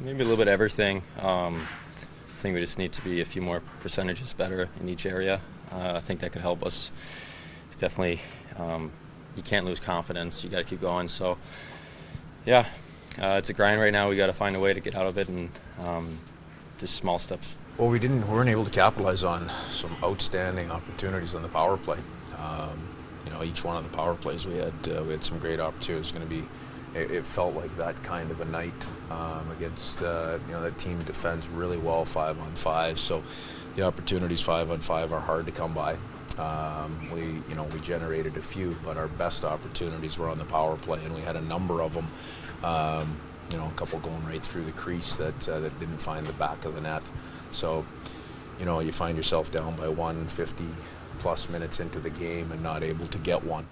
Maybe a little bit everything. Um, I think we just need to be a few more percentages better in each area. Uh, I think that could help us. Definitely, um, you can't lose confidence. You got to keep going. So, yeah, uh, it's a grind right now. We got to find a way to get out of it and um, just small steps. Well, we didn't. We weren't able to capitalize on some outstanding opportunities on the power play. Um, you know, each one of the power plays we had, uh, we had some great opportunities. Going to be it, it, felt like that kind of a night um, against uh, you know that team defends really well five on five. So the opportunities five on five are hard to come by. Um, we you know we generated a few, but our best opportunities were on the power play, and we had a number of them. Um, you know, a couple going right through the crease that uh, that didn't find the back of the net. So, you know, you find yourself down by one, 50 plus minutes into the game and not able to get one.